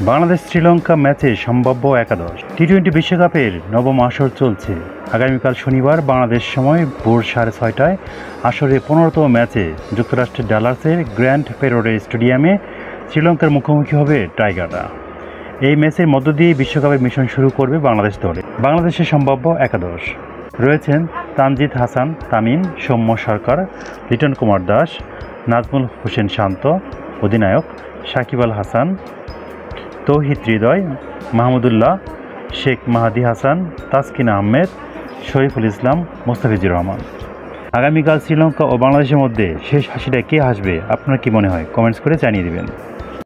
বাংলাদেশ শ্রীলঙ্কা ম্যাচে সম্ভাব্য একাদশ। টি টোয়েন্টি বিশ্বকাপের নবম আসর চলছে। আগামীকাল শনিবার বাংলাদেশ সময় ভোর সাড়ে ছয়টায় আসরে পনেরোতম ম্যাচে যুক্তরাষ্ট্রের ডালাসের গ্র্যান্ড পেরোডে স্টেডিয়ামে শ্রীলঙ্কার মুখোমুখি হবে টাইগাররা। এই ম্যাচের মধ্য দিয়ে বিশ্বকাপের মিশন শুরু করবে বাংলাদেশ দলে। বাংলাদেশের সম্ভাব্য একাদশ। রয়েছেন তানজিদ হাসান, তামিম, সৌম্য সরকার, লিটন কুমার দাস, নাজমুল হোসেন শান্ত, অধিনায়ক, সাকিব আল হাসান তৌহিদ হৃদয়, মাহমুদুল্লাহ, শেখ মাহাদি হাসান, তাসকিন আহমেদ, শরীফুল ইসলাম, মোস্তাফিজুর রহমান। আগামীকাল শ্রীলঙ্কা ও বাংলাদেশের মধ্যে শেষ হাসিটা কে হাসবে, আপনার কি মনে হয়? কমেন্টস করে জানিয়ে দিবেন।